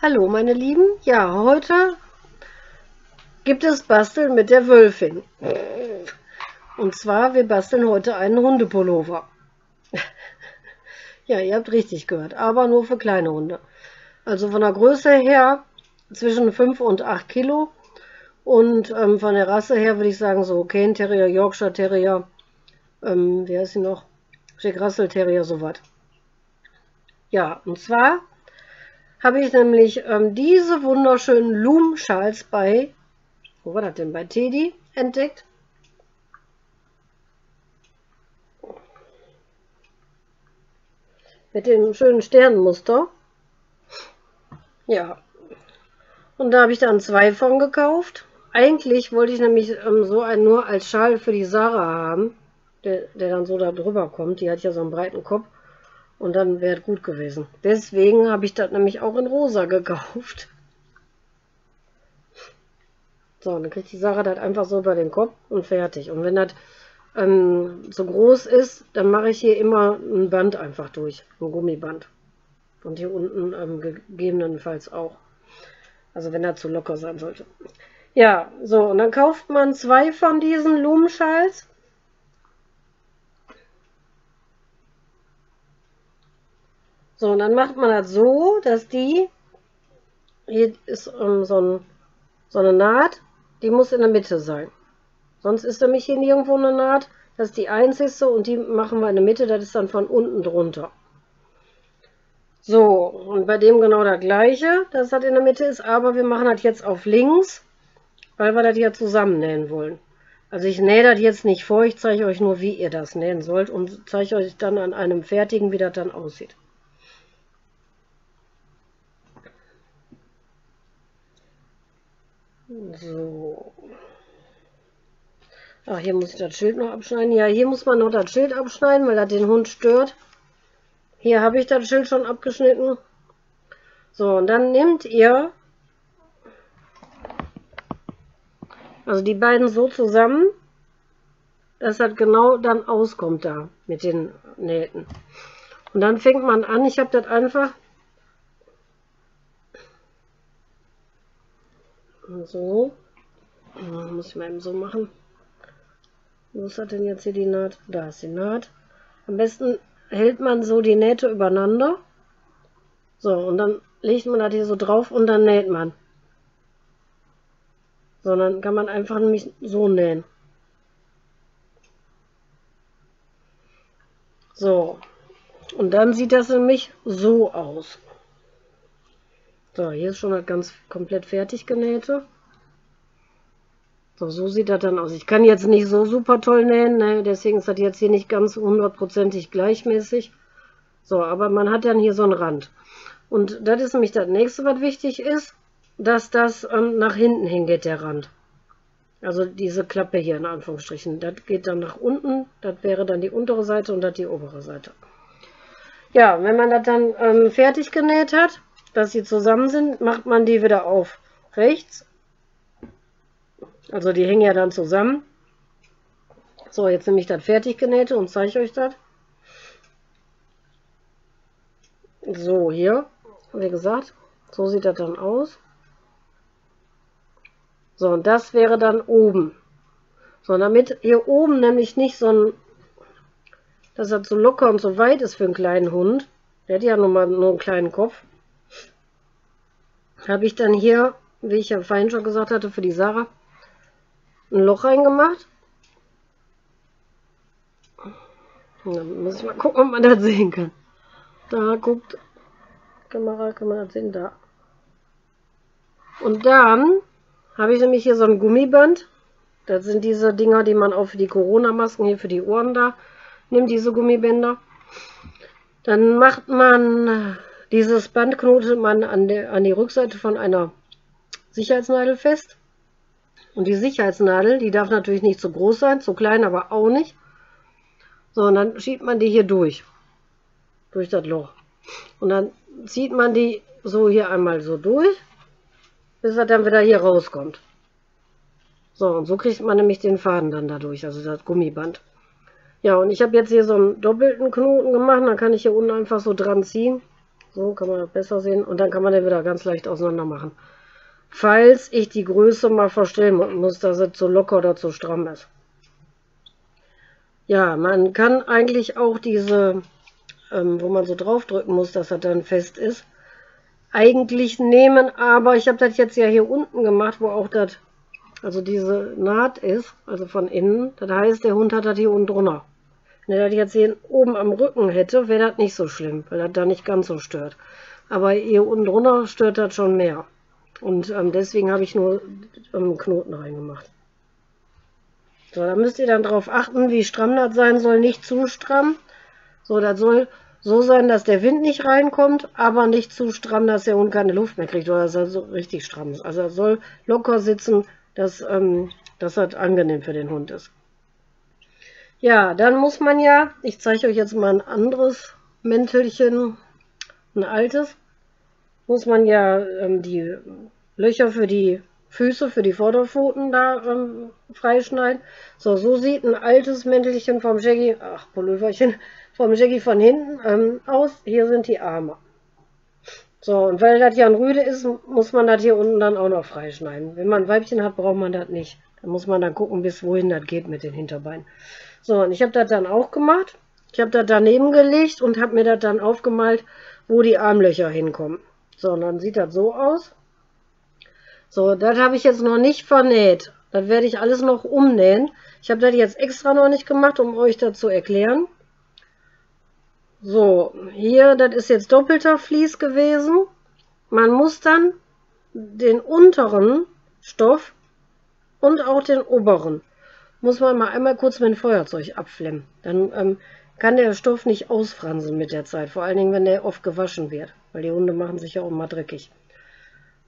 Hallo meine Lieben, ja heute gibt es Basteln mit der Wölfin. Und zwar, wir basteln heute einen Hundepullover. ja, ihr habt richtig gehört, aber nur für kleine Hunde. Also von der Größe her zwischen 5 und 8 Kilo und ähm, von der Rasse her würde ich sagen so Cane Terrier, Yorkshire Terrier, ähm, wie heißt sie noch? Jack Russell Terrier, sowas. Ja, und zwar habe ich nämlich ähm, diese wunderschönen Loom-Schals bei, wo war das denn, bei Teddy entdeckt. Mit dem schönen Sternenmuster. Ja. Und da habe ich dann zwei von gekauft. Eigentlich wollte ich nämlich ähm, so einen nur als Schal für die Sarah haben, der, der dann so da drüber kommt. Die hat ja so einen breiten Kopf. Und dann wäre es gut gewesen. Deswegen habe ich das nämlich auch in rosa gekauft. So, dann kriegt die Sarah das einfach so über den Kopf und fertig. Und wenn das ähm, so groß ist, dann mache ich hier immer ein Band einfach durch. Ein Gummiband. Und hier unten ähm, gegebenenfalls auch. Also wenn er zu locker sein sollte. Ja, so, und dann kauft man zwei von diesen Lumenschals. So, und dann macht man das so, dass die, hier ist um, so, ein, so eine Naht, die muss in der Mitte sein. Sonst ist nämlich hier nirgendwo eine Naht. Das ist die einzigste und die machen wir in der Mitte, das ist dann von unten drunter. So, und bei dem genau das gleiche, dass das in der Mitte ist, aber wir machen das jetzt auf links, weil wir das hier zusammennähen wollen. Also ich nähe das jetzt nicht vor, ich zeige euch nur, wie ihr das nähen sollt und zeige euch dann an einem fertigen, wie das dann aussieht. So. Ach, hier muss ich das Schild noch abschneiden. Ja, hier muss man noch das Schild abschneiden, weil das den Hund stört. Hier habe ich das Schild schon abgeschnitten. So, und dann nehmt ihr also die beiden so zusammen, dass das genau dann auskommt da mit den Nähten. Und dann fängt man an, ich habe das einfach So. Muss ich mal eben so machen. Wo ist denn jetzt hier die Naht? Da ist die Naht. Am besten hält man so die Nähte übereinander. So, und dann legt man das hier so drauf und dann näht man. So, dann kann man einfach nämlich so nähen. So, und dann sieht das nämlich so aus. So, hier ist schon das ganz komplett fertig genähte. So, so sieht das dann aus. Ich kann jetzt nicht so super toll nähen, ne? deswegen ist das jetzt hier nicht ganz hundertprozentig gleichmäßig. So, aber man hat dann hier so einen Rand. Und das ist nämlich das nächste, was wichtig ist, dass das ähm, nach hinten hingeht, der Rand. Also diese Klappe hier in Anführungsstrichen. Das geht dann nach unten, das wäre dann die untere Seite und das die obere Seite. Ja, wenn man das dann ähm, fertig genäht hat, dass sie zusammen sind, macht man die wieder auf rechts. Also die hängen ja dann zusammen. So, jetzt nehme ich das fertig genähte und zeige euch das. So, hier, wie gesagt, so sieht das dann aus. So, und das wäre dann oben. So, damit hier oben nämlich nicht so ein, dass er zu locker und so weit ist für einen kleinen Hund. Der hat ja nur mal nur einen kleinen Kopf habe ich dann hier, wie ich ja vorhin schon gesagt hatte, für die Sarah ein Loch reingemacht. dann muss ich mal gucken, ob man das sehen kann. Da guckt Kamera, kann man das sehen, da. Und dann habe ich nämlich hier so ein Gummiband. Das sind diese Dinger, die man auch für die Corona-Masken hier für die Ohren da nimmt, diese Gummibänder. Dann macht man dieses Band knotet man an, der, an die Rückseite von einer Sicherheitsnadel fest. Und die Sicherheitsnadel, die darf natürlich nicht zu groß sein, zu klein aber auch nicht. So, und dann schiebt man die hier durch. Durch das Loch. Und dann zieht man die so hier einmal so durch, bis er dann wieder hier rauskommt. So, und so kriegt man nämlich den Faden dann dadurch, also das Gummiband. Ja, und ich habe jetzt hier so einen doppelten Knoten gemacht, dann kann ich hier unten einfach so dran ziehen. So kann man das besser sehen. Und dann kann man den wieder ganz leicht auseinander machen. Falls ich die Größe mal verstellen muss, dass es zu locker oder zu stramm ist. Ja, man kann eigentlich auch diese, ähm, wo man so draufdrücken muss, dass er dann fest ist, eigentlich nehmen, aber ich habe das jetzt ja hier unten gemacht, wo auch das, also diese Naht ist, also von innen. Das heißt, der Hund hat das hier unten drunter. Wenn er das jetzt hier oben am Rücken hätte, wäre das nicht so schlimm, weil das da nicht ganz so stört. Aber hier unten drunter stört das schon mehr. Und ähm, deswegen habe ich nur ähm, Knoten reingemacht. So, da müsst ihr dann darauf achten, wie stramm das sein soll, nicht zu stramm. So, das soll so sein, dass der Wind nicht reinkommt, aber nicht zu stramm, dass der Hund keine Luft mehr kriegt oder dass er so richtig stramm ist. Also er soll locker sitzen, dass, ähm, dass das angenehm für den Hund ist. Ja, dann muss man ja, ich zeige euch jetzt mal ein anderes Mäntelchen, ein altes, muss man ja ähm, die Löcher für die Füße, für die Vorderpfoten da ähm, freischneiden. So, so sieht ein altes Mäntelchen vom Jackie, ach, Pulloverchen, vom Jackie von hinten ähm, aus. Hier sind die Arme. So, und weil das ja ein Rüde ist, muss man das hier unten dann auch noch freischneiden. Wenn man ein Weibchen hat, braucht man das nicht. Da muss man dann gucken, bis wohin das geht mit den Hinterbeinen. So, und ich habe das dann auch gemacht. Ich habe das daneben gelegt und habe mir das dann aufgemalt, wo die Armlöcher hinkommen. So, und dann sieht das so aus. So, das habe ich jetzt noch nicht vernäht. Das werde ich alles noch umnähen. Ich habe das jetzt extra noch nicht gemacht, um euch das zu erklären. So, hier, das ist jetzt doppelter Vlies gewesen. Man muss dann den unteren Stoff und auch den oberen, muss man mal einmal kurz mit dem Feuerzeug abflemmen. Dann ähm, kann der Stoff nicht ausfransen mit der Zeit, vor allen Dingen, wenn der oft gewaschen wird, weil die Hunde machen sich ja auch mal dreckig.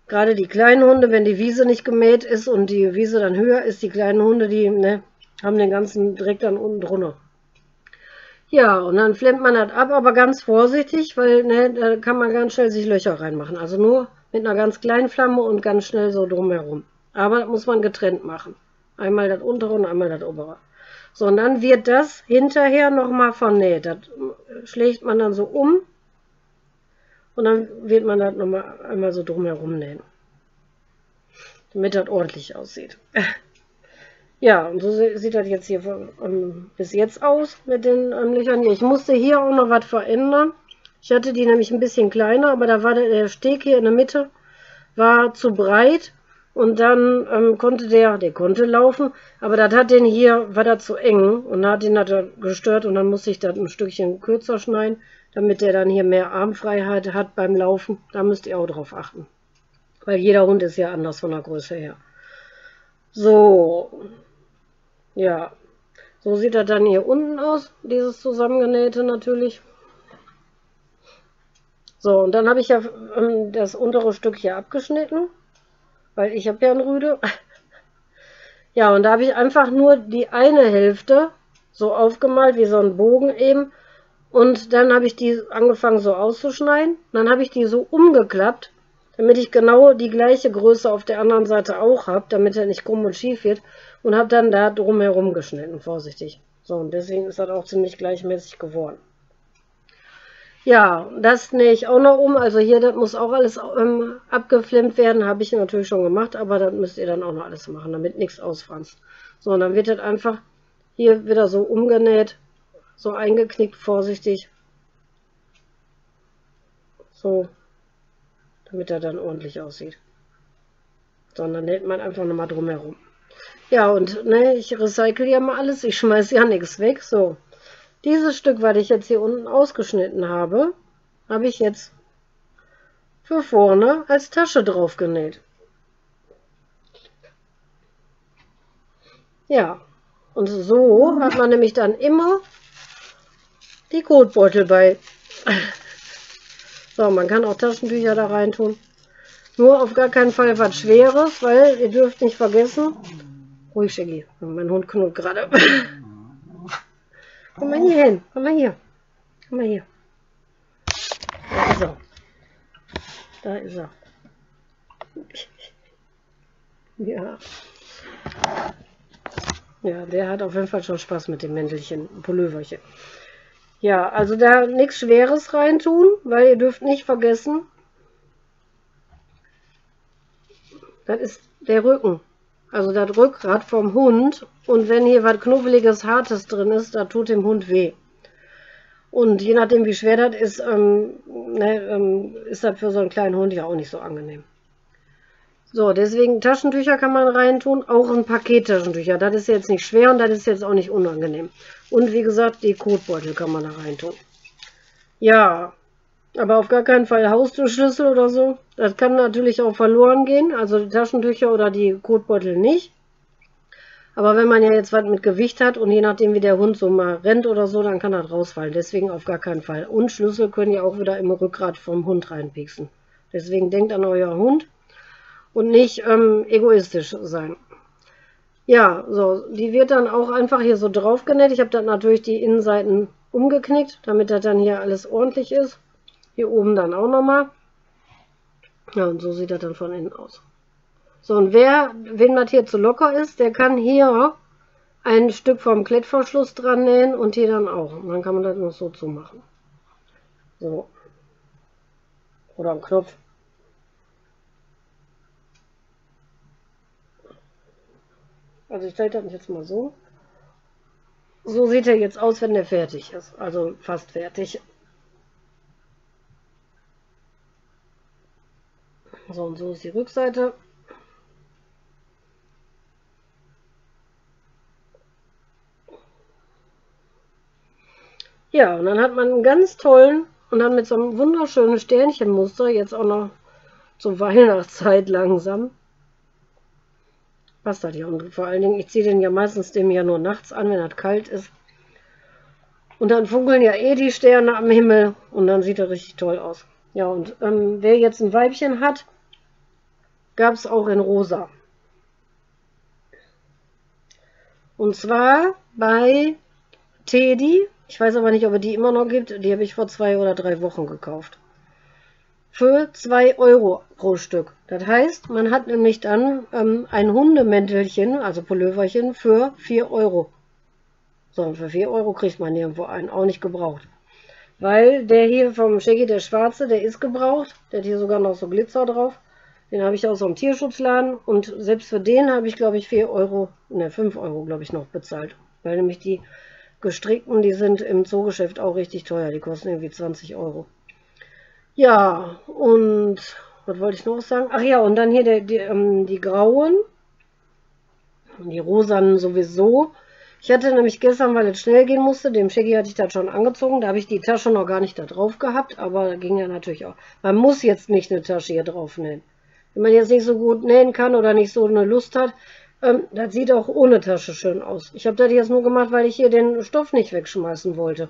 Gerade die kleinen Hunde, wenn die Wiese nicht gemäht ist und die Wiese dann höher ist, die kleinen Hunde, die ne, haben den ganzen Dreck dann unten drunter. Ja, und dann flemmt man das ab, aber ganz vorsichtig, weil ne, da kann man ganz schnell sich Löcher reinmachen. Also nur mit einer ganz kleinen Flamme und ganz schnell so drumherum. Aber das muss man getrennt machen. Einmal das untere und einmal das obere. So, und dann wird das hinterher nochmal vernäht. Das schlägt man dann so um und dann wird man das nochmal einmal so drumherum nähen. Damit das ordentlich aussieht. Ja, und so sieht das jetzt hier ähm, bis jetzt aus mit den ähm, Löchern. Ich musste hier auch noch was verändern. Ich hatte die nämlich ein bisschen kleiner, aber da war der, der Steg hier in der Mitte war zu breit und dann ähm, konnte der, der konnte laufen, aber das hat den hier, war da zu eng und hat ihn hat gestört und dann musste ich das ein Stückchen kürzer schneiden, damit der dann hier mehr Armfreiheit hat beim Laufen. Da müsst ihr auch drauf achten, weil jeder Hund ist ja anders von der Größe her. So, ja, so sieht er dann hier unten aus, dieses zusammengenähte natürlich. So, und dann habe ich ja ähm, das untere Stück hier abgeschnitten, weil ich habe ja ein Rüde. ja, und da habe ich einfach nur die eine Hälfte so aufgemalt, wie so ein Bogen eben. Und dann habe ich die angefangen so auszuschneiden. Dann habe ich die so umgeklappt, damit ich genau die gleiche Größe auf der anderen Seite auch habe, damit er nicht krumm und schief wird und habe dann da drumherum geschnitten, vorsichtig. So, und deswegen ist das auch ziemlich gleichmäßig geworden. Ja, das nähe ich auch noch um. Also hier, das muss auch alles ähm, abgeflimmt werden. Habe ich natürlich schon gemacht, aber das müsst ihr dann auch noch alles machen, damit nichts ausfranst. So, dann wird das einfach hier wieder so umgenäht, so eingeknickt, vorsichtig. So, damit er dann ordentlich aussieht. So, dann näht man einfach nochmal drumherum. Ja, und ne, ich recycle ja mal alles. Ich schmeiße ja nichts weg. So, dieses Stück, was ich jetzt hier unten ausgeschnitten habe, habe ich jetzt für vorne als Tasche drauf genäht. Ja, und so hat man nämlich dann immer die Kotbeutel bei. So, man kann auch Taschentücher da rein tun. Nur auf gar keinen Fall was Schweres, weil ihr dürft nicht vergessen, Ruhig, Shaggy. Mein Hund knurrt gerade. Komm mal hier hin. Komm mal hier. Komm mal hier. Da ist er. Da ist er. Ja. Ja, der hat auf jeden Fall schon Spaß mit dem Mäntelchen, Pulloverchen. Ja, also da nichts Schweres reintun, weil ihr dürft nicht vergessen, das ist der Rücken. Also das Rückgrat vom Hund. Und wenn hier was Knubbeliges, Hartes drin ist, da tut dem Hund weh. Und je nachdem, wie schwer das ist, ähm, ne, ähm, ist das für so einen kleinen Hund ja auch nicht so angenehm. So, deswegen Taschentücher kann man reintun, auch ein Paket Taschentücher. Das ist jetzt nicht schwer und das ist jetzt auch nicht unangenehm. Und wie gesagt, die Kotbeutel kann man da reintun. Ja, aber auf gar keinen Fall Haustürschlüssel oder so. Das kann natürlich auch verloren gehen, also die Taschentücher oder die Kotbeutel nicht. Aber wenn man ja jetzt was mit Gewicht hat und je nachdem wie der Hund so mal rennt oder so, dann kann das rausfallen. Deswegen auf gar keinen Fall. Und Schlüssel können ja auch wieder im Rückgrat vom Hund reinpieksen. Deswegen denkt an euer Hund und nicht ähm, egoistisch sein. Ja, so, die wird dann auch einfach hier so drauf genäht. Ich habe dann natürlich die Innenseiten umgeknickt, damit das dann hier alles ordentlich ist. Hier oben dann auch nochmal. Ja, und so sieht das dann von innen aus. So, und wer, wenn das hier zu locker ist, der kann hier ein Stück vom Klettverschluss dran nähen und hier dann auch. Und dann kann man das noch so zumachen. So. Oder am Knopf. Also ich zeige das jetzt mal so. So sieht er jetzt aus, wenn der fertig ist. Also fast fertig. So, und so ist die Rückseite. Ja, und dann hat man einen ganz tollen und dann mit so einem wunderschönen Sternchenmuster, jetzt auch noch zur Weihnachtszeit langsam. Passt das ja. Und vor allen Dingen, ich ziehe den ja meistens dem ja nur nachts an, wenn das kalt ist. Und dann funkeln ja eh die Sterne am Himmel und dann sieht er richtig toll aus. Ja, und ähm, wer jetzt ein Weibchen hat, gab es auch in rosa. Und zwar bei Teddy. Ich weiß aber nicht, ob es die immer noch gibt. Die habe ich vor zwei oder drei Wochen gekauft. Für 2 Euro pro Stück. Das heißt, man hat nämlich dann ähm, ein Hundemäntelchen, also Pulloverchen, für 4 Euro. So, für 4 Euro kriegt man nirgendwo einen, auch nicht gebraucht. Weil der hier vom Shaggy, der schwarze, der ist gebraucht. Der hat hier sogar noch so Glitzer drauf. Den habe ich aus einem Tierschutzladen und selbst für den habe ich, glaube ich, 4 Euro, ne, 5 Euro, glaube ich, noch bezahlt. Weil nämlich die gestrickten, die sind im Zoogeschäft auch richtig teuer. Die kosten irgendwie 20 Euro. Ja, und was wollte ich noch sagen? Ach ja, und dann hier die, die, ähm, die grauen. Die rosanen sowieso. Ich hatte nämlich gestern, weil es schnell gehen musste, dem Shaggy hatte ich das schon angezogen. Da habe ich die Tasche noch gar nicht da drauf gehabt, aber ging ja natürlich auch. Man muss jetzt nicht eine Tasche hier drauf nähen. Wenn man jetzt nicht so gut nähen kann oder nicht so eine Lust hat, ähm, das sieht auch ohne Tasche schön aus. Ich habe das jetzt nur gemacht, weil ich hier den Stoff nicht wegschmeißen wollte.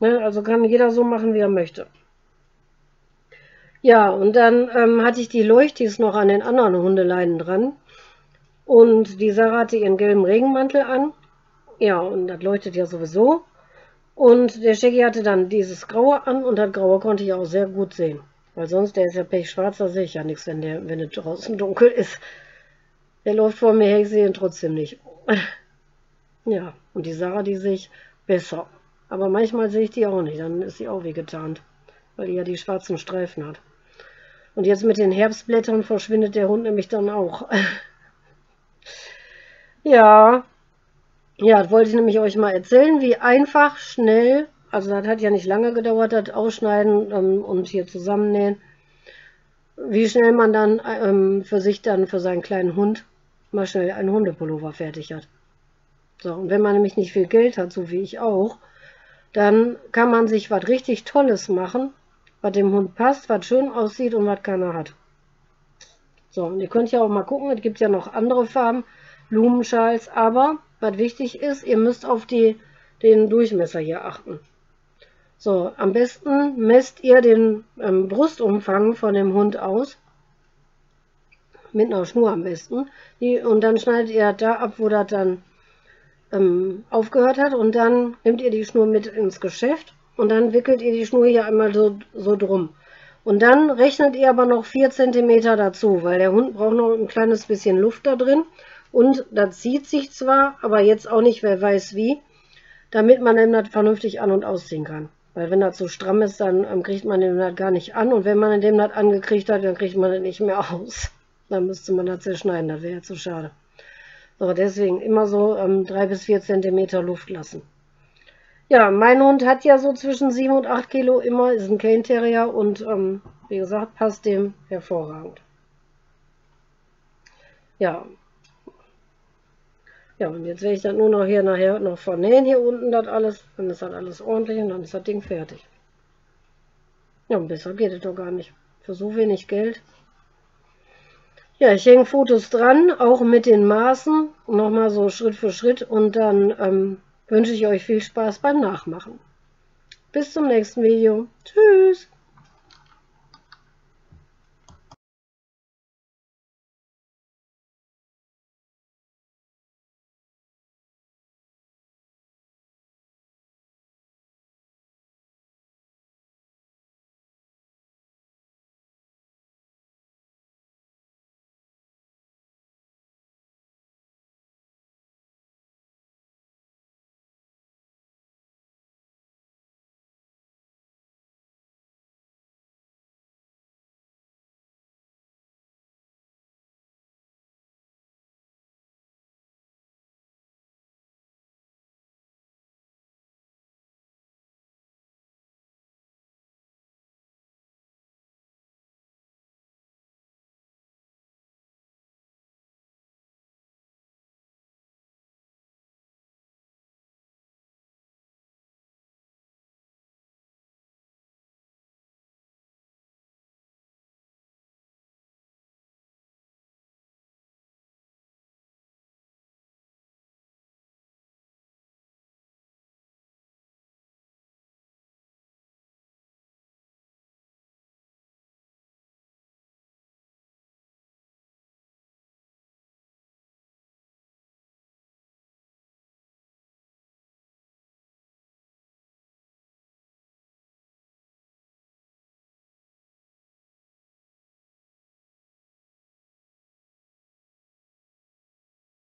Ne, also kann jeder so machen, wie er möchte. Ja, und dann ähm, hatte ich die Leuchtis noch an den anderen Hundeleinen dran. Und die Sarah hatte ihren gelben Regenmantel an. Ja, und das leuchtet ja sowieso. Und der Shaggy hatte dann dieses Graue an und das Graue konnte ich auch sehr gut sehen. Weil sonst, der ist ja pechschwarz, da sehe ich ja nichts, wenn, der, wenn es draußen dunkel ist. Der läuft vor mir her, ich sehe ihn trotzdem nicht. ja, und die Sarah, die sehe ich besser. Aber manchmal sehe ich die auch nicht, dann ist sie auch wie getarnt. Weil die ja die schwarzen Streifen hat. Und jetzt mit den Herbstblättern verschwindet der Hund nämlich dann auch. ja, ja, das wollte ich nämlich euch mal erzählen, wie einfach, schnell also das hat ja nicht lange gedauert, das Ausschneiden ähm, und hier zusammennähen. Wie schnell man dann ähm, für sich dann, für seinen kleinen Hund, mal schnell einen Hundepullover fertig hat. So, und wenn man nämlich nicht viel Geld hat, so wie ich auch, dann kann man sich was richtig Tolles machen, was dem Hund passt, was schön aussieht und was keiner hat. So, und ihr könnt ja auch mal gucken, es gibt ja noch andere Farben, Blumenschals, aber was wichtig ist, ihr müsst auf die, den Durchmesser hier achten. So, am besten messt ihr den ähm, Brustumfang von dem Hund aus. Mit einer Schnur am besten. Die, und dann schneidet ihr da ab, wo das dann ähm, aufgehört hat. Und dann nehmt ihr die Schnur mit ins Geschäft. Und dann wickelt ihr die Schnur hier einmal so, so drum. Und dann rechnet ihr aber noch 4 cm dazu, weil der Hund braucht noch ein kleines bisschen Luft da drin. Und das zieht sich zwar, aber jetzt auch nicht, wer weiß wie. damit man eben das vernünftig an- und ausziehen kann. Weil wenn das so stramm ist, dann ähm, kriegt man den das gar nicht an. Und wenn man den das angekriegt hat, dann kriegt man den nicht mehr aus. Dann müsste man das zerschneiden, das wäre ja zu schade. So, deswegen immer so ähm, drei bis vier Zentimeter Luft lassen. Ja, mein Hund hat ja so zwischen 7 und 8 Kilo immer, ist ein Cane Terrier und ähm, wie gesagt, passt dem hervorragend. Ja. Ja, und jetzt werde ich dann nur noch hier nachher noch vernähen, hier unten das alles. Dann ist das alles ordentlich und dann ist das Ding fertig. Ja, und besser geht es doch gar nicht. Für so wenig Geld. Ja, ich hänge Fotos dran, auch mit den Maßen. Nochmal so Schritt für Schritt. Und dann ähm, wünsche ich euch viel Spaß beim Nachmachen. Bis zum nächsten Video. Tschüss.